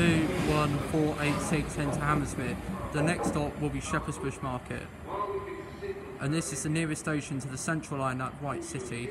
21486 into Hammersmith. The next stop will be Shepherd's Bush Market. And this is the nearest station to the Central Line at White City.